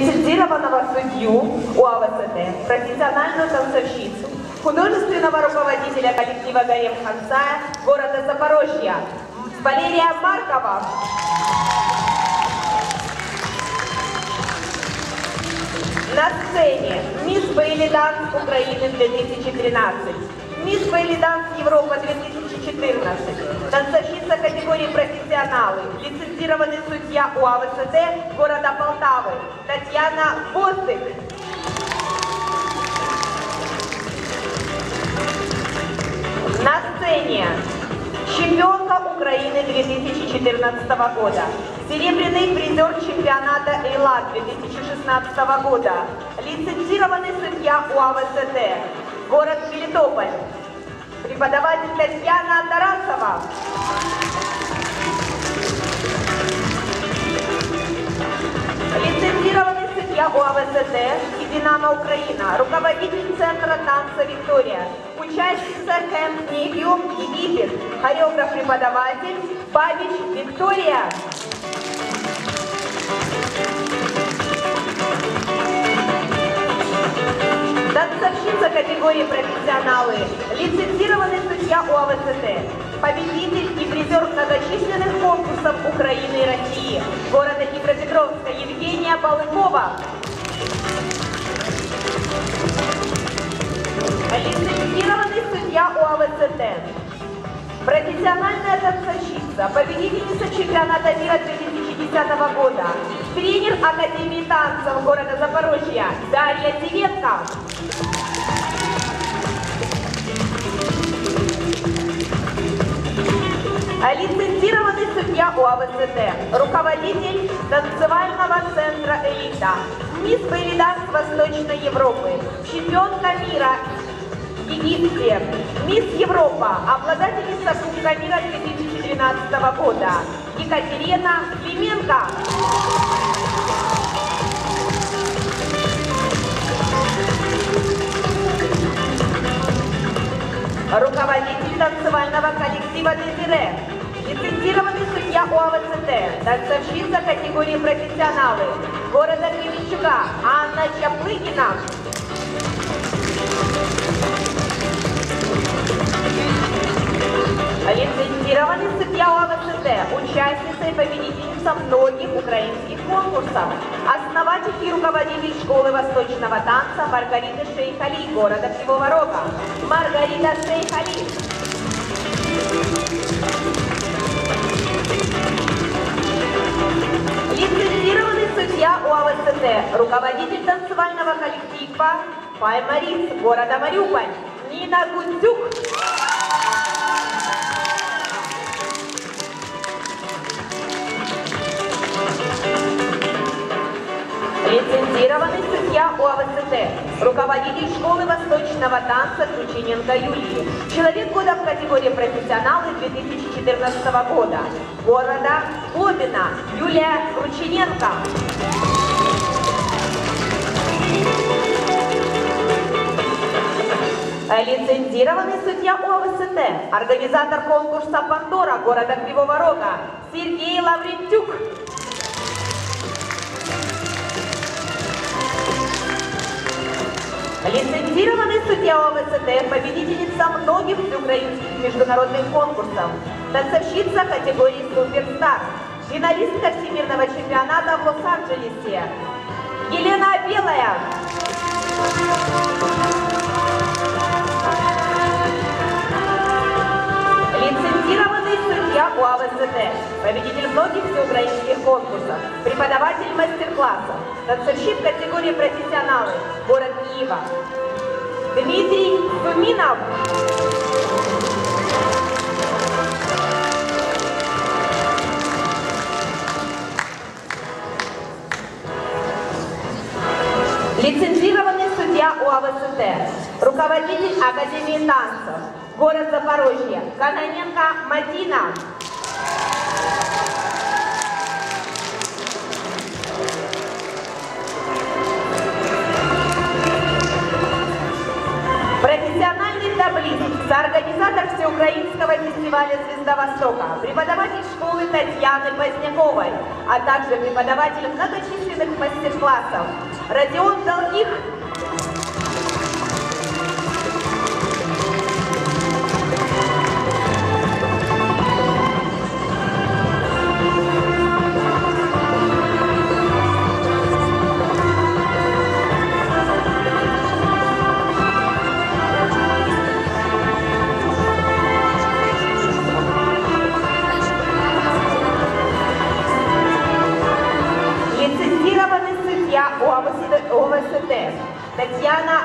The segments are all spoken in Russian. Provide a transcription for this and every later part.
лицензированного судью УАВСТ, профессиональную танцовщицу, художественного руководителя коллектива Гарем Хансая города Запорожья, Валерия Маркова. На сцене мисс Бейлиданс Украины 2013, мисс Бейлиданс Европа 2014, танцовщица категории профессионалы, лицензированный судья УАВСТ города Полтавы Татьяна Бостык. На сцене чемпионка Украины 2014 года, серебряный призер чемпионата ЭйЛА 2016 года, лицензированный судья УАВСТ, город Мелитополь, преподаватель Татьяна Тарасова. Лицензированный судья УАВСТ и «Динамо Украина», руководитель Центра танца «Виктория», участница Кэмп Нигью Египет, хореограф-преподаватель Бабич Виктория. Танцовщица категории профессионалы, лицензированный судья УАВСТ, победитель и призер многочисленных конкурсов Украины и России, города Днепропетровска Евгения Балыкова. Лицензированный судья УАВСТ, профессиональная танцовщица, победительница чемпионата мира 2010 года, тренер Академии танцев города Запорожья Дарья Сиветка. Лицензированный судья УАВСТ, руководитель танцевального центра «Элита», мисс Бейлиданс Восточной Европы, чемпионка мира Египте, мисс Европа, обладательница Кубка мира 2013 года, Екатерина Клименко. Руководитель танцевального коллектива «Дезире», лицензированный судья УАВЦТ, танцовщица категории профессионалы города Кременчуга Анна Чаплыгина. Лицензированный судья УАВЦТ, участница и победительница многих украинских конкурсов, основатель и руководитель школы восточного танца Маргарита Шейхали, города Кривого Рога. Маргарита Шейхали. Лицензированный судья УАВЦТ, руководитель танцевального коллектива Пай Марис, города Мариуполь, Нина Гундзюк. Лицензированный судья УАВСТ, руководитель школы восточного танца Кручиненко Юлии, человек года в категории профессионалы 2014 года, города Лобина Юлия Кручиненко. Лицензированный судья УАВСТ, организатор конкурса «Пандора» города Кривого Рога Сергей Лаврентюк. Лицензированный судья ОВСТ, победительница многих украинских международных конкурсов, танцовщица категории «Суперстар», финалистка Всемирного чемпионата в Лос-Анджелесе, Елена Белая. Лицензированный судья УАВСТ, победитель многих всеукраинских конкурсов, преподаватель мастер-классов, танцовщик категории профессионалы, город Киева. Дмитрий Суминов. Лицензированный судья УАВСТ, руководитель Академии танцев, город Запорожье, Каноненко Мадина. Профессиональный таблист, организатор Всеукраинского фестиваля «Звезда Востока», преподаватель школы Татьяны Поздняковой, а также преподаватель многочисленных мастер-классов Родион Долгих Татьяна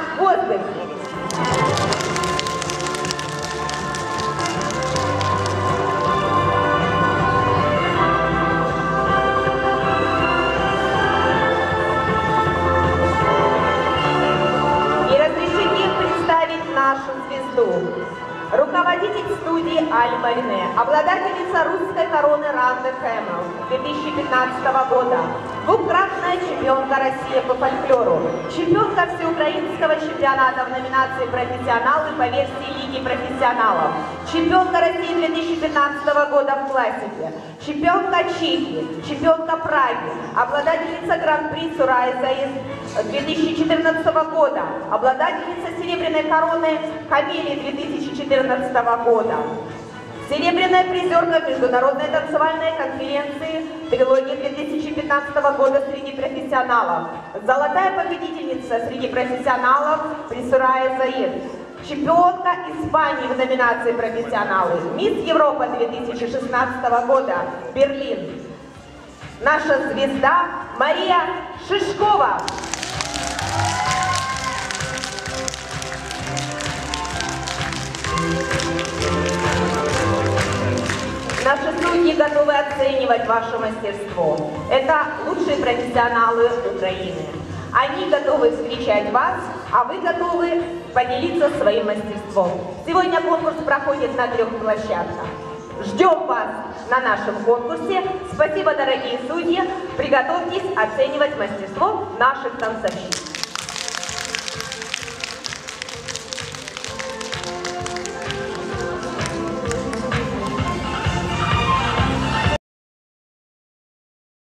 звезду. Руководитель студии Аль Марине, обладательница русской короны Ранда Хэмилл 2015 года, двукратная чемпионка России по фольклору, чемпионка всеукраинского чемпионата в номинации «Профессионалы» по версии Лиги профессионалов, чемпионка России 2015 года в классике, чемпионка Чехии, чемпионка Праги, обладательница Гран-при Сурай Заезд 2014 года, обладательница серебряной короны Камели 2014 года, серебряная призерка Международной танцевальной конференции «Трилогия» 2015 года среди профессионалов, золотая победительница среди профессионалов Присурая Заид, чемпионка Испании в номинации «Профессионалы», мисс Европа 2016 года, Берлин. Наша звезда Мария Шишкова. Оценивать ваше мастерство. Это лучшие профессионалы Украины. Они готовы встречать вас, а вы готовы поделиться своим мастерством. Сегодня конкурс проходит на трех площадках. Ждем вас на нашем конкурсе. Спасибо, дорогие судьи. Приготовьтесь оценивать мастерство наших танцовщиц.